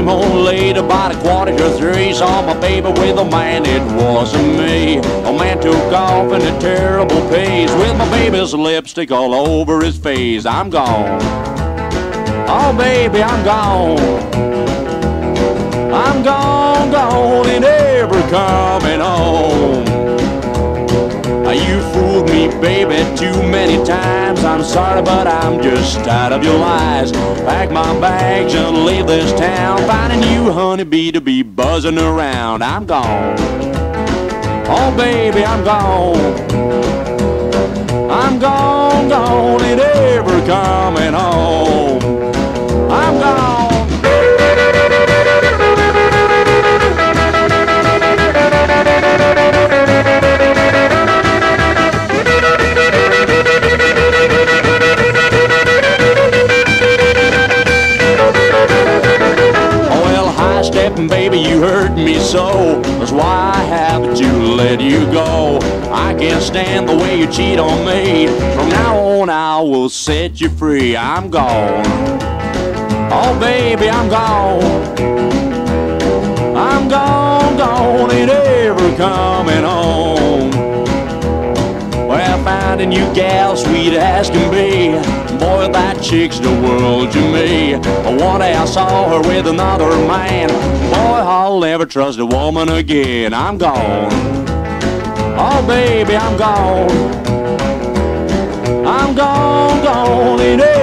about a quarter to three. Saw my baby with a man, it wasn't me. A man took off in a terrible pace with my baby's lipstick all over his face. I'm gone. Oh, baby, I'm gone. I'm gone, gone, and ever coming fooled me, baby, too many times. I'm sorry, but I'm just tired of your lies. Pack my bags and leave this town. Find a new honeybee to be buzzing around. I'm gone. Oh, baby, I'm gone. I'm gone, gone, and ever coming baby, you hurt me so. That's why I have to let you go. I can't stand the way you cheat on me. From now on, I will set you free. I'm gone. Oh, baby, I'm gone. I'm gone, And you gal sweet as can be. Boy, that chick's the world to me. One day I saw her with another man. Boy, I'll never trust a woman again. I'm gone. Oh, baby, I'm gone. I'm gone, gone.